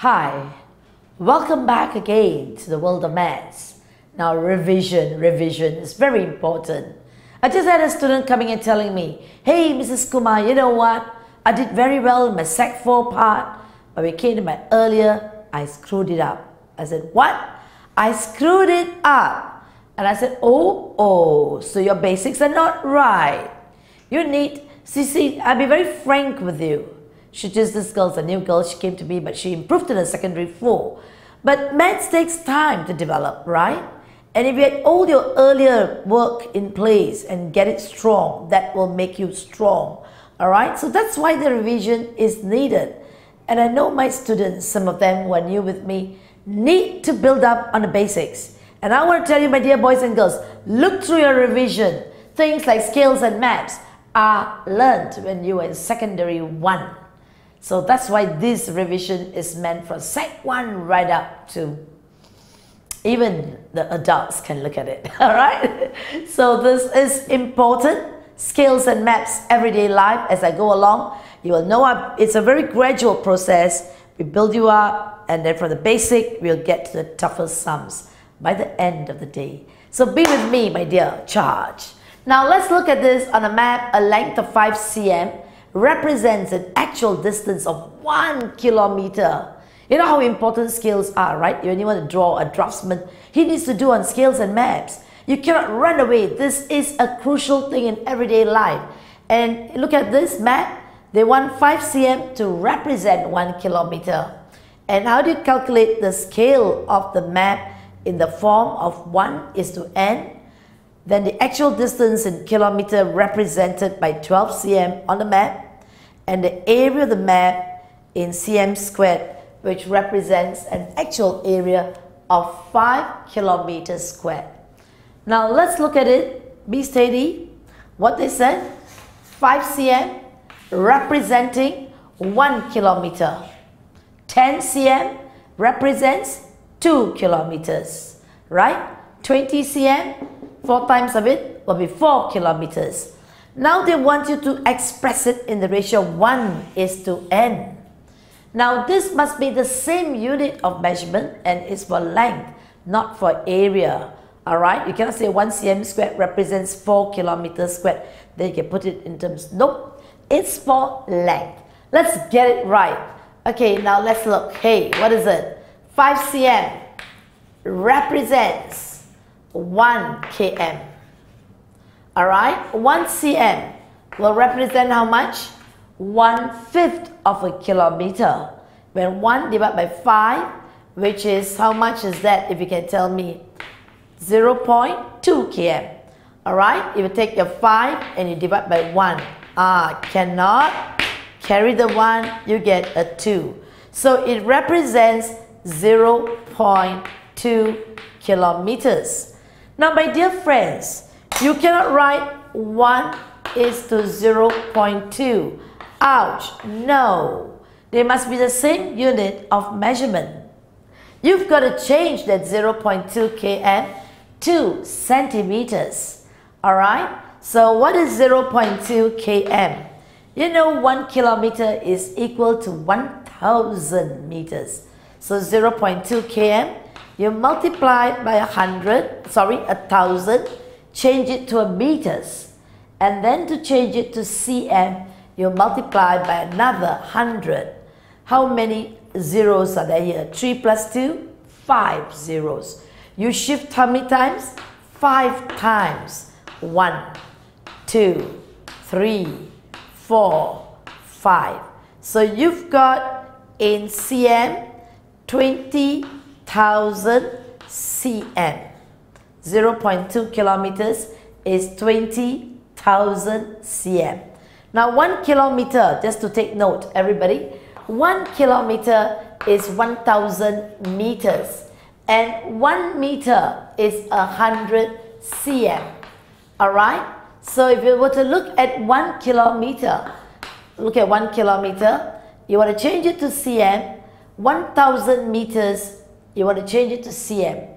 Hi, welcome back again to the world of maths. Now, revision, revision is very important. I just had a student coming and telling me, Hey, Mrs. Kumar, you know what? I did very well in my Sec 4 part, but when it came to my earlier, I screwed it up. I said, What? I screwed it up. And I said, Oh, oh, so your basics are not right. You need, see, see, I'll be very frank with you. She just, this girl's a new girl, she came to me, but she improved in her secondary four. But maths takes time to develop, right? And if you had all your earlier work in place and get it strong, that will make you strong. All right, so that's why the revision is needed. And I know my students, some of them who are new with me, need to build up on the basics. And I want to tell you, my dear boys and girls, look through your revision. Things like scales and maps are learned when you were in secondary one. So that's why this revision is meant from Sec 1 right up to even the adults can look at it, all right? So this is important. Scales and maps, everyday life, as I go along, you will know it's a very gradual process. We build you up, and then from the basic, we'll get to the tougher sums by the end of the day. So be with me, my dear, charge. Now let's look at this on a map, a length of 5 cm represents an actual distance of 1 kilometer you know how important scales are, right? When you want to draw a draftsman, he needs to do on scales and maps. You cannot run away. This is a crucial thing in everyday life. And look at this map. They want 5 cm to represent 1 kilometer. And how do you calculate the scale of the map in the form of 1 is to n? Then the actual distance in kilometer represented by 12 cm on the map and the area of the map in cm squared which represents an actual area of 5 kilometers squared. Now let's look at it. Be steady. What they said, 5 cm representing 1 kilometer. 10 cm represents 2 kilometers, right? 20 cm, 4 times of it will be 4 kilometers. Now they want you to express it in the ratio 1 is to n. Now this must be the same unit of measurement and it's for length, not for area. Alright, you cannot say 1 cm squared represents 4 kilometers squared. Then you can put it in terms, nope, it's for length. Let's get it right. Okay, now let's look. Hey, what is it? 5 cm represents 1 km. Alright, 1 cm will represent how much? one fifth of a kilometer. When 1 divided by 5, which is how much is that if you can tell me? 0 0.2 km. Alright, if you take your 5 and you divide by 1, ah, cannot carry the 1, you get a 2. So it represents 0 0.2 kilometers. Now my dear friends, you cannot write 1 is to 0 0.2 Ouch, no. They must be the same unit of measurement. You've got to change that 0.2 km to centimeters. Alright? So what is 0.2 km? You know 1 kilometer is equal to 1000 meters. So 0.2 km, you multiply by 100, sorry, 1000, change it to a meters. And then to change it to cm, you multiply by another 100. How many zeros are there here? 3 plus 2? 5 zeros. You shift how many times? 5 times. 1, 2, 3, 4, 5. So you've got in cm 20,000 cm. 0.2 kilometers is 20,000 cm. Now, one kilometer, just to take note, everybody, one kilometer is 1,000 meters, and one meter is 100 cm. All right? So, if you were to look at one kilometer, look at one kilometer, you want to change it to cm, 1,000 meters, you want to change it to cm.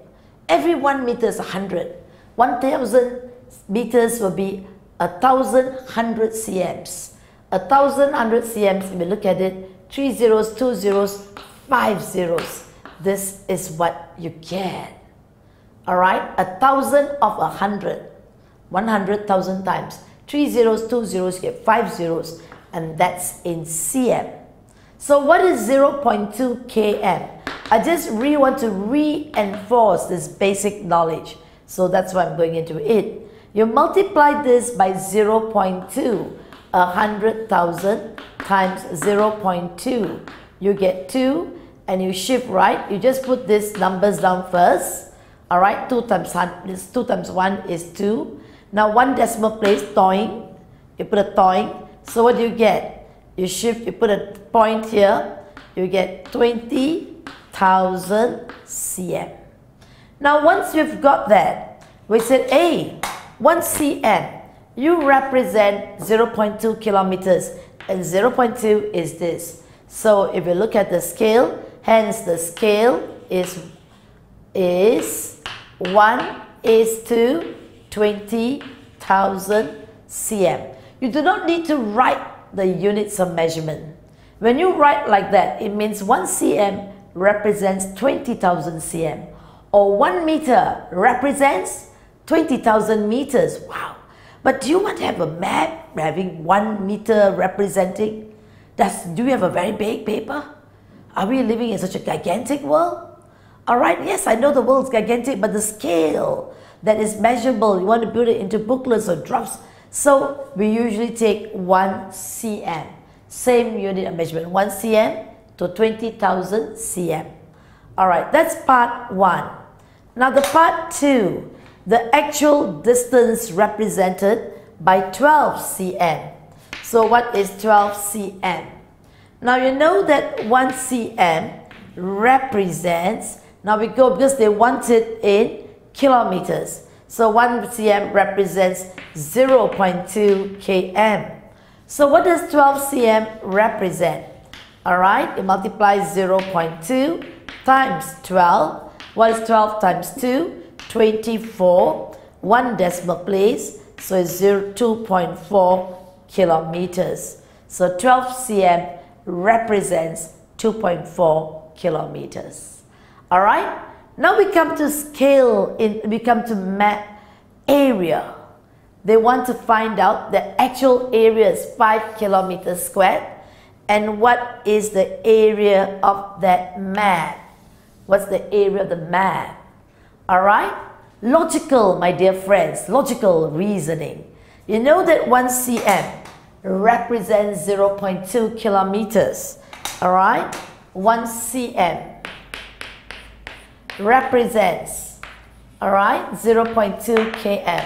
Every one meter is 100. 1,000 meters will be a thousand hundred cms. A thousand hundred cms, if you look at it, three zeros, two zeros, five zeros. This is what you get. Alright, a thousand of a hundred, 100,000 times. Three zeros, two zeros, you get five zeros, and that's in cm. So what is 0.2 km? I just really want to reinforce this basic knowledge. So that's why I'm going into it. You multiply this by 0.2, 100,000 times 0.2. You get 2 and you shift right. You just put these numbers down first. Alright, 2 times 1, 2 times 1 is 2. Now one decimal place, toing. You put a toing. So what do you get? You shift, you put a point here. You get 20,000 cm. Now once you've got that, we said, hey, 1 cm, you represent 0.2 kilometers and 0.2 is this. So if you look at the scale, hence the scale is, is 1 is to 20,000 cm. You do not need to write the units of measurement. When you write like that, it means 1 cm represents 20,000 cm or 1 meter represents 20,000 meters. Wow. But do you want to have a map having 1 meter representing? Does, do we have a very big paper? Are we living in such a gigantic world? All right, yes, I know the world is gigantic, but the scale that is measurable, you want to build it into booklets or drops. So we usually take 1 cm, same unit of measurement, 1 cm to 20,000 cm. All right, that's part 1. Now the part 2, the actual distance represented by 12 cm. So what is 12 cm? Now you know that 1 cm represents now we go because they want it in kilometers. So 1 cm represents 0.2 km. So what does 12 cm represent? Alright, you multiply 0.2 times 12. What is 12 times 2? 24. One decimal place. So it's 0, 2.4 kilometers. So 12 cm represents 2.4 kilometers. All right. Now we come to scale, in, we come to map area. They want to find out the actual area is 5 kilometers squared and what is the area of that map. What's the area of the map? All right. Logical, my dear friends, logical reasoning. You know that 1 cm represents 0.2 kilometers. All right. 1 cm represents, all right, 0.2 km.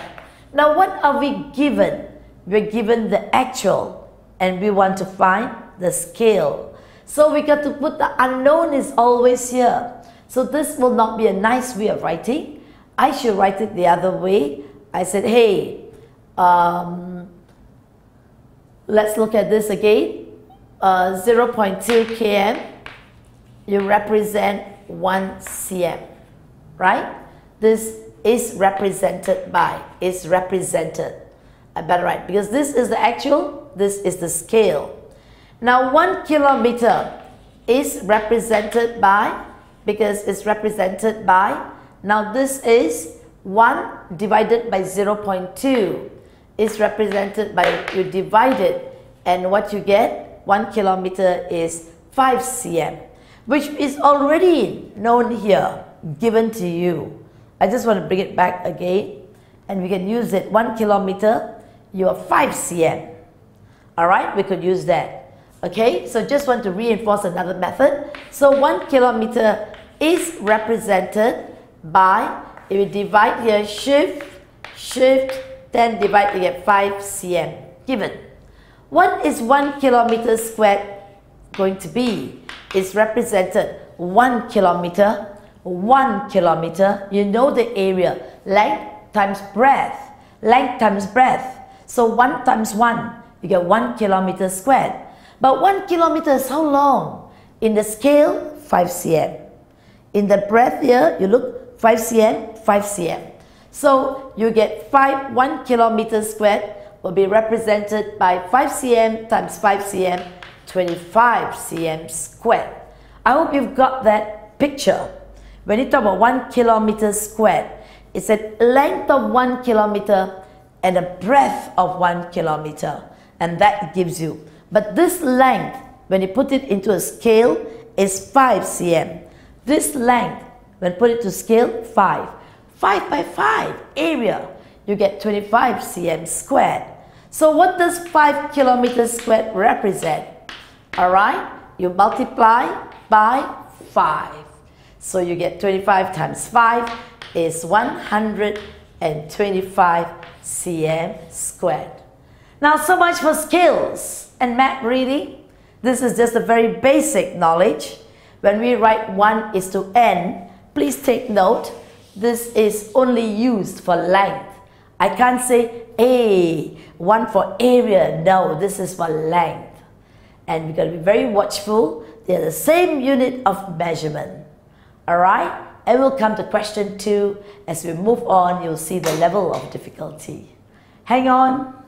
Now, what are we given? We're given the actual, and we want to find the scale. So we got to put the unknown is always here. So this will not be a nice way of writing. I should write it the other way. I said, hey, um, let's look at this again. Uh, 0.2 km, you represent 1 cm, right? This is represented by, is represented. I better write because this is the actual, this is the scale. Now 1 kilometer is represented by, because it's represented by, now this is 1 divided by 0.2 is represented by, you divide it and what you get, 1 kilometer is 5 cm which is already known here, given to you. I just want to bring it back again, and we can use it. One kilometer, you are 5 cm. All right, we could use that. Okay, so just want to reinforce another method. So 1 kilometer is represented by, if you divide here, shift, shift, then divide, you get 5 cm. Given. What is 1 kilometer squared going to be? is represented 1 kilometer, 1 kilometer, you know the area, length times breadth, length times breadth. So 1 times 1, you get 1 kilometer squared. But 1 kilometer is how long? In the scale, 5 cm. In the breadth here, you look 5 cm, 5 cm. So you get 5, 1 kilometer squared will be represented by 5 cm times 5 cm 25 cm squared. I hope you've got that picture. When you talk about one kilometer squared, it's a length of one kilometer and a breadth of one kilometer. And that gives you. But this length, when you put it into a scale, is 5 cm. This length, when put it to scale, 5. 5 by 5 area, you get 25 cm squared. So what does 5 kilometers squared represent? Alright, you multiply by 5. So you get 25 times 5 is 125 cm squared. Now so much for skills and math reading. This is just a very basic knowledge. When we write 1 is to n, please take note, this is only used for length. I can't say A, 1 for area. No, this is for length. And we've got to be very watchful. They're the same unit of measurement. Alright? And we'll come to question 2. As we move on, you'll see the level of difficulty. Hang on.